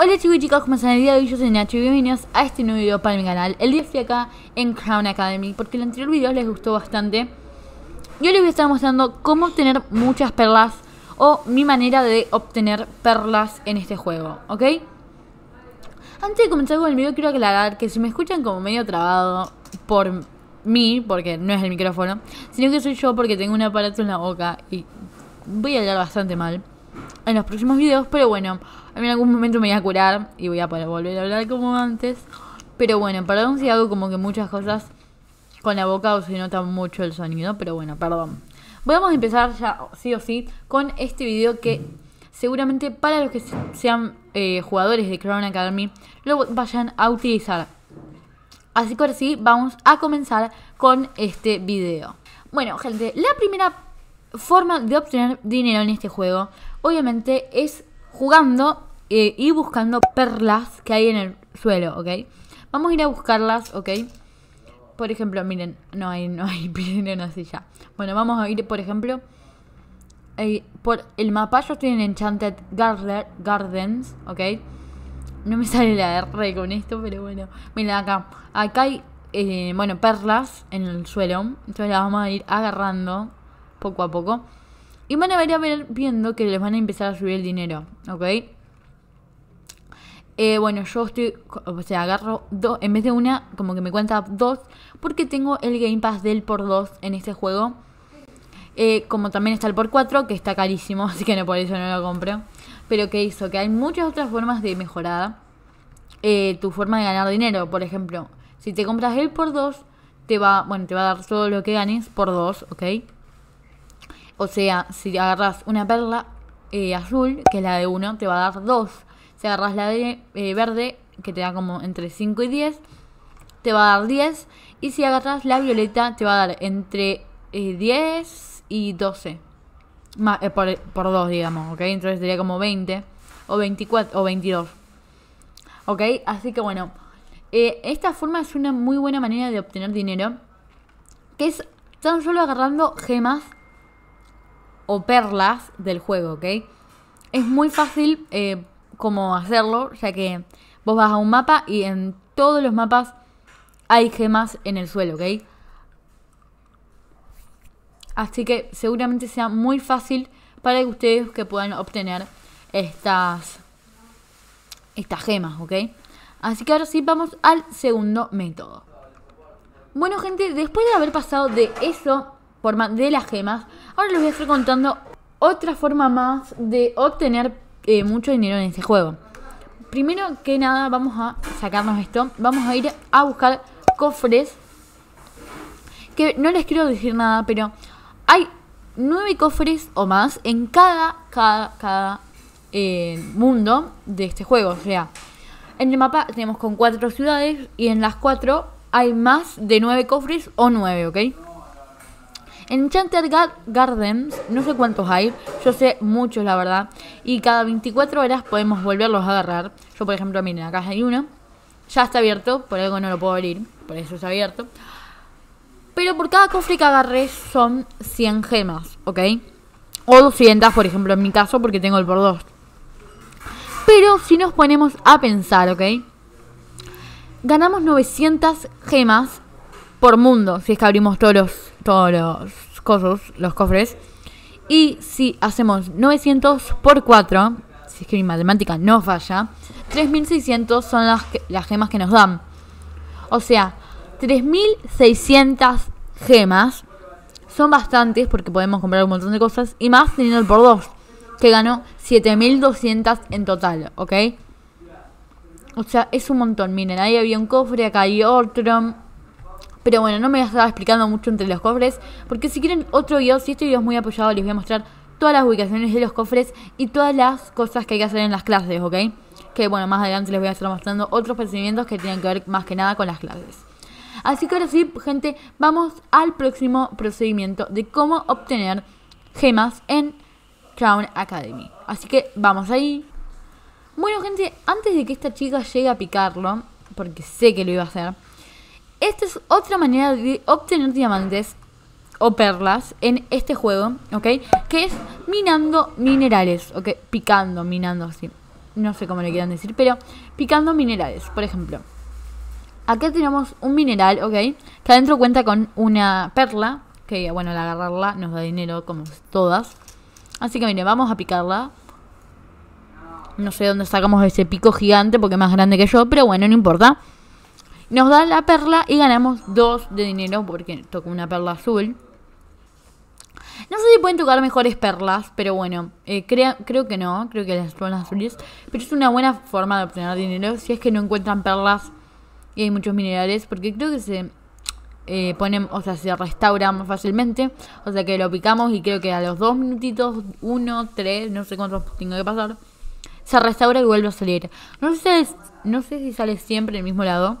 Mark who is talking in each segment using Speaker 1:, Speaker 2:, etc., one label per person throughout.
Speaker 1: Hola chicos y chicas, ¿cómo están? El día de hoy yo soy Nacho y bienvenidos a este nuevo video para mi canal El día estoy acá en Crown Academy porque el anterior video les gustó bastante Yo les voy a estar mostrando cómo obtener muchas perlas o mi manera de obtener perlas en este juego, ¿ok? Antes de comenzar con el video quiero aclarar que si me escuchan como medio trabado por mí, porque no es el micrófono Sino que soy yo porque tengo un aparato en la boca y voy a hablar bastante mal en los próximos videos, pero bueno, en algún momento me voy a curar y voy a poder volver a hablar como antes. Pero bueno, perdón si hago como que muchas cosas con la boca o si nota mucho el sonido, pero bueno, perdón. Vamos a empezar ya, sí o sí, con este video que seguramente para los que sean eh, jugadores de Crown Academy lo vayan a utilizar. Así que ahora sí, vamos a comenzar con este video. Bueno, gente, la primera forma de obtener dinero en este juego, obviamente, es jugando eh, y buscando perlas que hay en el suelo, ¿ok? Vamos a ir a buscarlas, ¿ok? Por ejemplo, miren, no hay, no hay dinero así ya. Bueno, vamos a ir, por ejemplo, eh, por el mapa. Yo estoy en Enchanted Gardens, ¿ok? No me sale la R con esto, pero bueno. Miren acá. Acá hay, eh, bueno, perlas en el suelo. Entonces las vamos a ir agarrando poco a poco. Y van a ver viendo que les van a empezar a subir el dinero, ¿ok? Eh, bueno, yo estoy, o sea, agarro dos, en vez de una, como que me cuenta dos, porque tengo el Game Pass del por dos en este juego. Eh, como también está el por 4, que está carísimo, así que no por eso no lo compro. Pero que hizo que hay muchas otras formas de mejorar eh, tu forma de ganar dinero. Por ejemplo, si te compras el por 2, te va, bueno, te va a dar todo lo que ganes por 2, ¿ok? O sea, si agarras una perla eh, azul, que es la de 1, te va a dar 2. Si agarras la de eh, verde, que te da como entre 5 y 10, te va a dar 10. Y si agarras la violeta, te va a dar entre 10 eh, y 12. por, por 2, digamos, ¿ok? Entonces sería como 20 o 24 o 22. ¿Ok? Así que bueno, esta forma es una muy buena manera de obtener dinero. Que es tan solo agarrando gemas o perlas del juego, ¿ok? Es muy fácil eh, como hacerlo, ya que vos vas a un mapa y en todos los mapas hay gemas en el suelo, ¿ok? Así que seguramente sea muy fácil para ustedes que puedan obtener estas, estas gemas, ¿ok? Así que ahora sí vamos al segundo método. Bueno gente, después de haber pasado de eso forma de las gemas. Ahora les voy a estar contando otra forma más de obtener eh, mucho dinero en este juego. Primero que nada vamos a sacarnos esto. Vamos a ir a buscar cofres. Que no les quiero decir nada, pero hay nueve cofres o más en cada, cada, cada eh, mundo de este juego. O sea, en el mapa tenemos con cuatro ciudades y en las cuatro hay más de nueve cofres o nueve, ¿ok? En Enchanted Gardens, no sé cuántos hay, yo sé muchos la verdad. Y cada 24 horas podemos volverlos a agarrar. Yo por ejemplo, miren, acá hay uno. Ya está abierto, por algo no lo puedo abrir, por eso está abierto. Pero por cada cofre que agarré son 100 gemas, ¿ok? O 200, por ejemplo, en mi caso, porque tengo el por 2. Pero si nos ponemos a pensar, ¿ok? Ganamos 900 gemas por mundo, si es que abrimos todos los todos los cosas, los cofres. Y si hacemos 900 por 4, si es que mi matemática no falla, 3600 son las, las gemas que nos dan. O sea, 3600 gemas son bastantes porque podemos comprar un montón de cosas y más teniendo el por 2, que ganó 7200 en total, ¿ok? O sea, es un montón. Miren, ahí había un cofre, acá hay otro. Pero bueno, no me voy a estar explicando mucho entre los cofres, porque si quieren otro video, si este video es muy apoyado, les voy a mostrar todas las ubicaciones de los cofres y todas las cosas que hay que hacer en las clases, ¿ok? Que bueno, más adelante les voy a estar mostrando otros procedimientos que tienen que ver más que nada con las clases. Así que ahora sí, gente, vamos al próximo procedimiento de cómo obtener gemas en Crown Academy. Así que vamos ahí. Bueno, gente, antes de que esta chica llegue a picarlo, porque sé que lo iba a hacer, esta es otra manera de obtener diamantes o perlas en este juego, ¿ok? Que es minando minerales, ¿ok? Picando, minando así. no sé cómo le quieran decir, pero picando minerales, por ejemplo. Acá tenemos un mineral, ¿ok? Que adentro cuenta con una perla, que bueno, al agarrarla nos da dinero como todas. Así que mire, vamos a picarla. No sé dónde sacamos ese pico gigante porque es más grande que yo, pero bueno, no importa. Nos da la perla y ganamos dos de dinero porque tocó una perla azul. No sé si pueden tocar mejores perlas, pero bueno, eh, creo que no, creo que las perlas azules. Pero es una buena forma de obtener dinero si es que no encuentran perlas y hay muchos minerales, porque creo que se eh, ponen, o sea, se restauran fácilmente. O sea que lo picamos y creo que a los dos minutitos, uno, tres, no sé cuántos tengo que pasar, se restaura y vuelve a salir. No sé, no sé si sale siempre el mismo lado.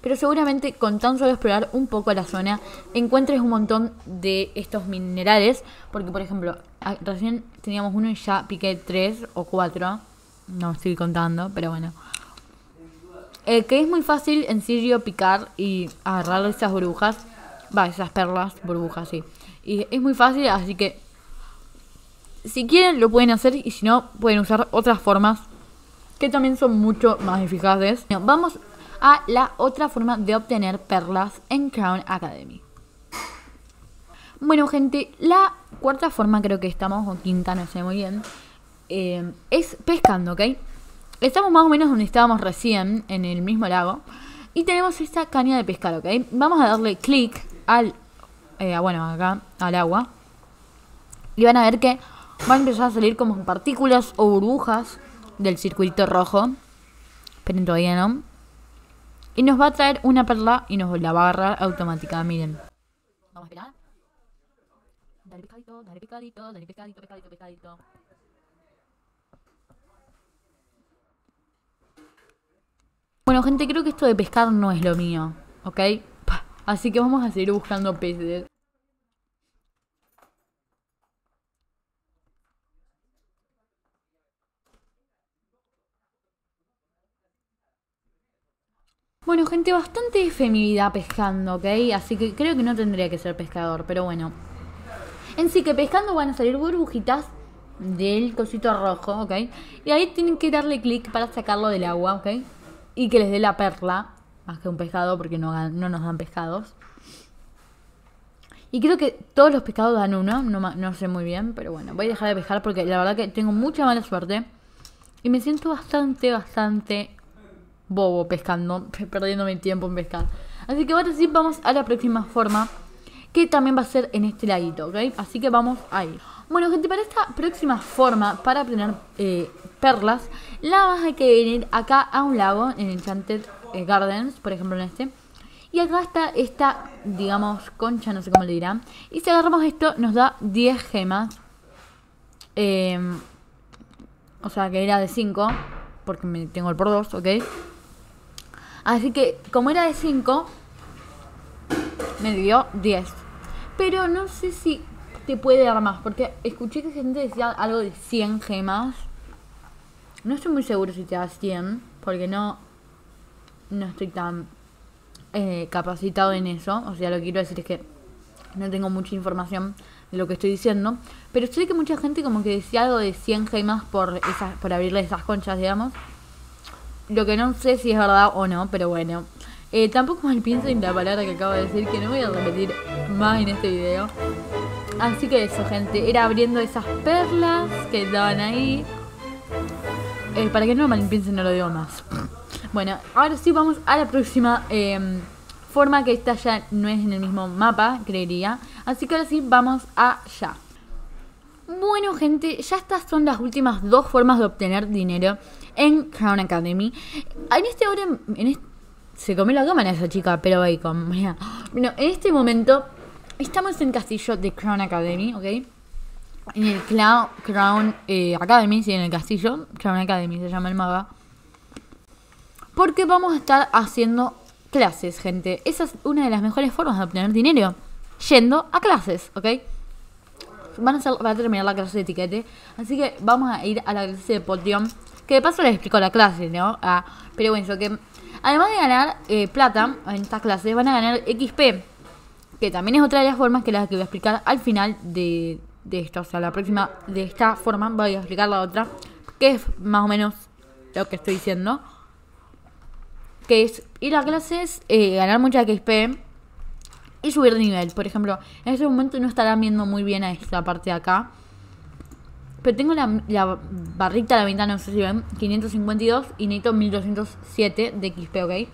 Speaker 1: Pero seguramente con tan solo explorar un poco la zona encuentres un montón de estos minerales. Porque por ejemplo, recién teníamos uno y ya piqué tres o cuatro. No estoy contando, pero bueno. Eh, que es muy fácil en serio picar y agarrar esas burbujas. Va, esas perlas, burbujas, sí. Y es muy fácil, así que si quieren lo pueden hacer y si no pueden usar otras formas que también son mucho más eficaces. vamos a la otra forma de obtener perlas en Crown Academy. Bueno gente, la cuarta forma creo que estamos, o quinta, no sé muy bien, eh, es pescando, ¿ok? Estamos más o menos donde estábamos recién, en el mismo lago. Y tenemos esta caña de pescar, ¿ok? Vamos a darle clic al, eh, bueno, acá, al agua. Y van a ver que van a empezar a salir como partículas o burbujas del circuito rojo. Pero todavía no. Y nos va a traer una perla y nos la va a agarrar automática, miren. Vamos a esperar. Dale pescadito, dale pescadito, dale pescadito, pescadito, pescadito. Bueno, gente, creo que esto de pescar no es lo mío, ¿ok? Así que vamos a seguir buscando peces. Bueno, gente, bastante feminidad pescando, ¿ok? Así que creo que no tendría que ser pescador, pero bueno. En sí que pescando van a salir burbujitas del cosito rojo, ¿ok? Y ahí tienen que darle clic para sacarlo del agua, ¿ok? y que les dé la perla, más que un pescado porque no, no nos dan pescados. Y creo que todos los pescados dan uno, no, no sé muy bien, pero bueno, voy a dejar de pescar porque la verdad que tengo mucha mala suerte. Y me siento bastante, bastante bobo pescando, perdiendo mi tiempo en pescar. Así que ahora sí vamos a la próxima forma, que también va a ser en este laguito, ¿ok? Así que vamos ahí. Bueno, gente, para esta próxima forma, para obtener eh, perlas, la vas a que venir acá a un lago, en Enchanted eh, Gardens, por ejemplo en este. Y acá está esta, digamos, concha, no sé cómo le dirán. Y si agarramos esto, nos da 10 gemas. Em, o sea, que era de 5, porque me tengo el por 2, ¿ok? Así que, como era de 5, me dio 10. Pero no sé si te puede dar más, porque escuché que gente decía algo de 100 gemas. No estoy muy seguro si te da 100, porque no, no estoy tan eh, capacitado en eso. O sea, lo que quiero decir es que no tengo mucha información de lo que estoy diciendo. Pero sé que mucha gente como que decía algo de 100 gemas por, esas, por abrirle esas conchas, digamos. Lo que no sé si es verdad o no, pero bueno. Eh, tampoco mal pienso en la palabra que acabo de decir, que no voy a repetir más en este video. Así que eso, gente, era abriendo esas perlas que estaban ahí. Eh, para que no me piensen, no lo digo más. Bueno, ahora sí vamos a la próxima em, forma que esta ya no es en el mismo mapa, creería. Así que ahora sí vamos allá. Bueno, gente, ya estas son las últimas dos formas de obtener dinero en Crown Academy. En este hora, en se comió la cámara esa chica, pero bacon. Bueno, en este momento estamos en el castillo de Crown Academy, ¿ok? en el Crown eh, Academy, sí, en el castillo, Crown Academy se llama el mapa. Porque vamos a estar haciendo clases, gente. Esa es una de las mejores formas de obtener dinero. Yendo a clases, ¿ok? Van a, a terminar la clase de etiquete. Así que vamos a ir a la clase de potion. Que de paso les explico la clase, ¿no? Ah, pero bueno, eso que... Además de ganar eh, plata en estas clases, van a ganar XP. Que también es otra de las formas que las que voy a explicar al final de, de esto. O sea, la próxima de esta forma voy a explicar la otra. que es más o menos lo que estoy diciendo. Que es ir a clases, eh, ganar mucha XP y subir de nivel. Por ejemplo, en este momento no estarán viendo muy bien a esta parte de acá. Pero tengo la, la barrita a la ventana, no sé si ven, 552 y necesito 1207 de XP, ¿ok?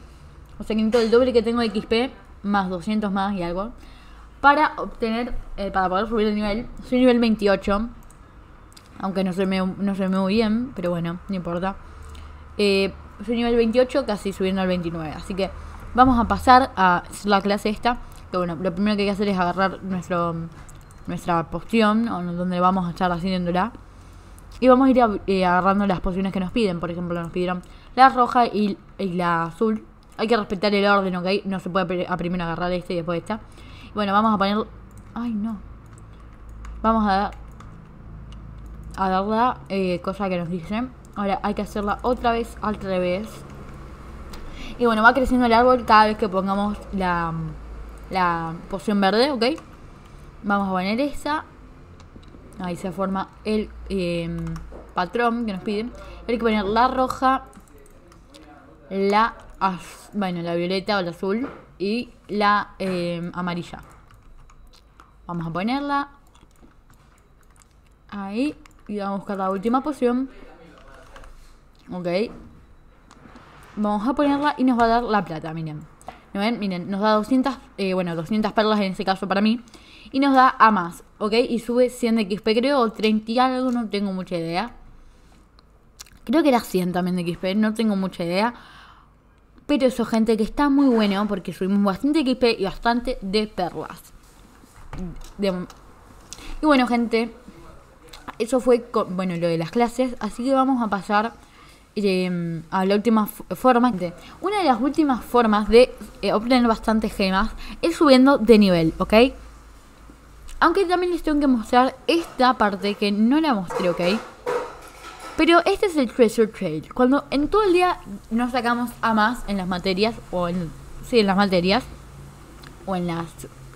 Speaker 1: O sea que necesito el doble que tengo de XP, más 200 más y algo. Para obtener, eh, para poder subir el nivel. Soy nivel 28. Aunque no se me, no se me muy bien, pero bueno, no importa. Eh, soy nivel 28, casi subiendo al 29. Así que vamos a pasar a la clase esta. Que bueno, lo primero que hay que hacer es agarrar nuestro nuestra poción, donde vamos a estar haciéndola. Y vamos a ir eh, agarrando las pociones que nos piden. Por ejemplo, nos pidieron la roja y, la azul. Hay que respetar el orden, ¿ok? No se puede primero agarrar este y después esta. Bueno, vamos a poner... Ay, no. Vamos a dar... A dar la eh, cosa que nos dicen. Ahora hay que hacerla otra vez al revés. Y bueno, va creciendo el árbol cada vez que pongamos la, la poción verde, ¿ok? Vamos a poner esa. Ahí se forma el em, patrón que nos piden. Hay que poner la roja, la bueno, la violeta o la azul y la em, amarilla. Vamos a ponerla ahí y vamos a buscar la última poción. Ok. Vamos a ponerla y nos va a dar la plata, miren. Ven? Miren, nos da 200, eh, bueno, 200 perlas en este caso para mí y nos da a más, ¿ok? Y sube 100 de XP, creo, o 30 y algo, no tengo mucha idea. Creo que era 100 también de XP, no tengo mucha idea. Pero eso, gente, que está muy bueno porque subimos bastante XP y bastante de perlas. Y bueno, gente, eso fue, bueno, lo de las clases. Así que vamos a pasar em, a la última forma. Una de las últimas formas de eh, obtener bastantes gemas es subiendo de nivel, ¿ok? Aunque también les tengo que mostrar esta parte que no la mostré, ¿ok? Pero este es el Treasure Trail. Cuando en todo el día nos sacamos a más en las materias, o en, sí, en las materias, o en las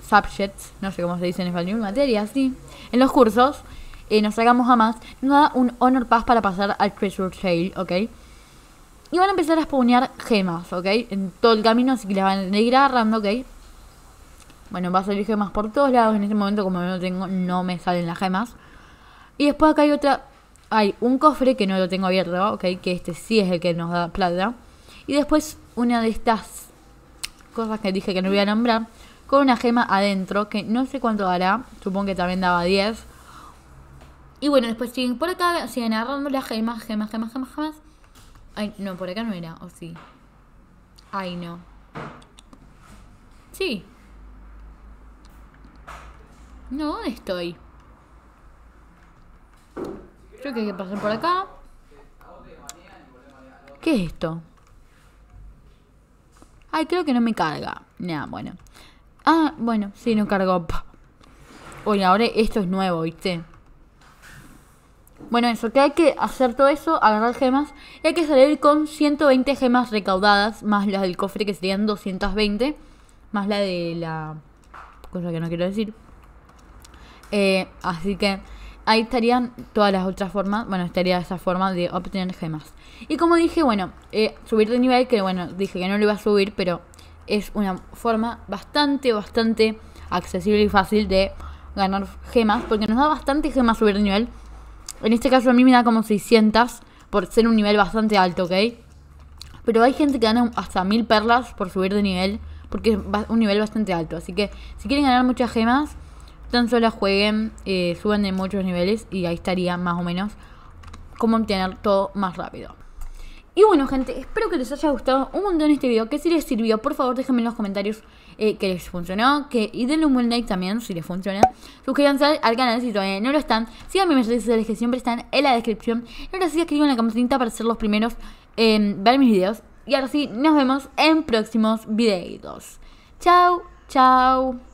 Speaker 1: subjects, no sé cómo se dice en español, materias, sí, en los cursos, eh, nos sacamos a más, nos da un Honor Pass para pasar al Treasure Trail, ¿ok? Y van a empezar a spawnear gemas, ¿ok? En todo el camino, así que las van a ir agarrando, ¿ok? Bueno, va a salir gemas por todos lados. En este momento, como no tengo, no me salen las gemas. Y después acá hay otra. Hay un cofre que no lo tengo abierto, ok. Que este sí es el que nos da plata. Y después una de estas cosas que dije que no voy a nombrar. Con una gema adentro. Que no sé cuánto dará. Supongo que también daba 10. Y bueno, después siguen por acá. Siguen agarrando las gemas, gemas, gemas, gemas, gemas. Ay, no, por acá no era. O sí. Ay, no. Sí, no, ¿dónde estoy? Creo que hay que pasar por acá. ¿Qué es esto? Ay, creo que no me carga. Nada, bueno. Ah, bueno, sí, no cargó. Oye, ahora esto es nuevo, ¿viste? Bueno, eso, que hay que hacer todo eso, agarrar gemas. Y hay que salir con 120 gemas recaudadas, más las del cofre que serían 220. Más la de la... Cosa que no quiero decir. Eh, así que ahí estarían todas las otras formas. Bueno, estaría esa forma de obtener gemas. Y como dije, bueno, eh, subir de nivel, que bueno, dije que no lo iba a subir, pero es una forma bastante, bastante accesible y fácil de ganar gemas, porque nos da bastante gemas subir de nivel. En este caso a mí me da como 600 por ser un nivel bastante alto, ¿ok? Pero hay gente que gana hasta 1000 perlas por subir de nivel, porque es un nivel bastante alto. Así que si quieren ganar muchas gemas, tan solo jueguen, eh, suben de muchos niveles y ahí estaría más o menos cómo obtener todo más rápido. Y bueno gente, espero que les haya gustado un montón este video, que si les sirvió, por favor déjenme en los comentarios eh, que les funcionó, que, y denle un buen like también si les funciona. Suscríbanse al canal si todavía no lo están, síganme en mis redes sociales que siempre están en la descripción. Y ahora sí escriban la campanita para ser los primeros en ver mis videos. Y ahora sí, nos vemos en próximos videitos. Chao, chao.